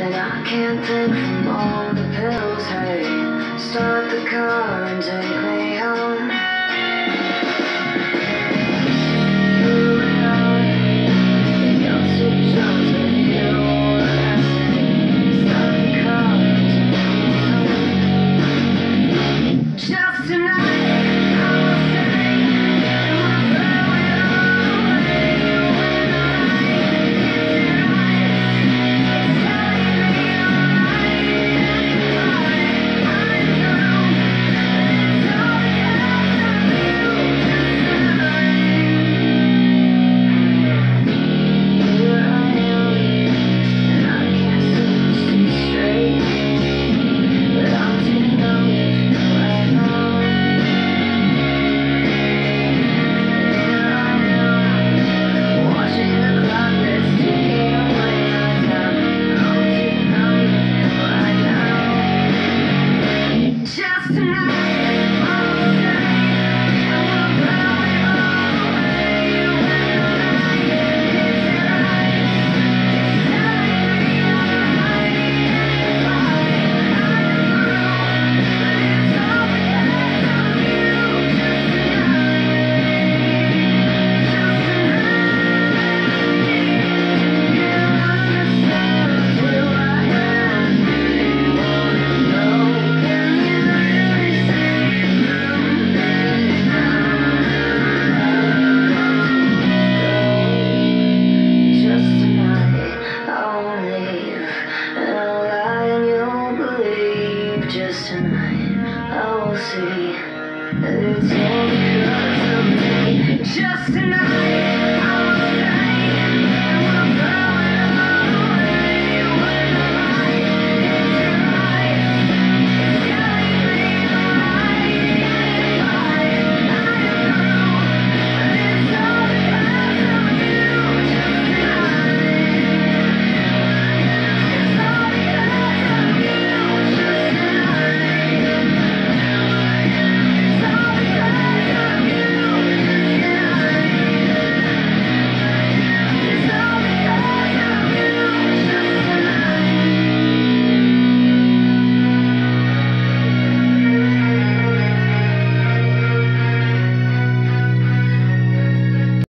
Then I can't take from all the see. all her to me. Just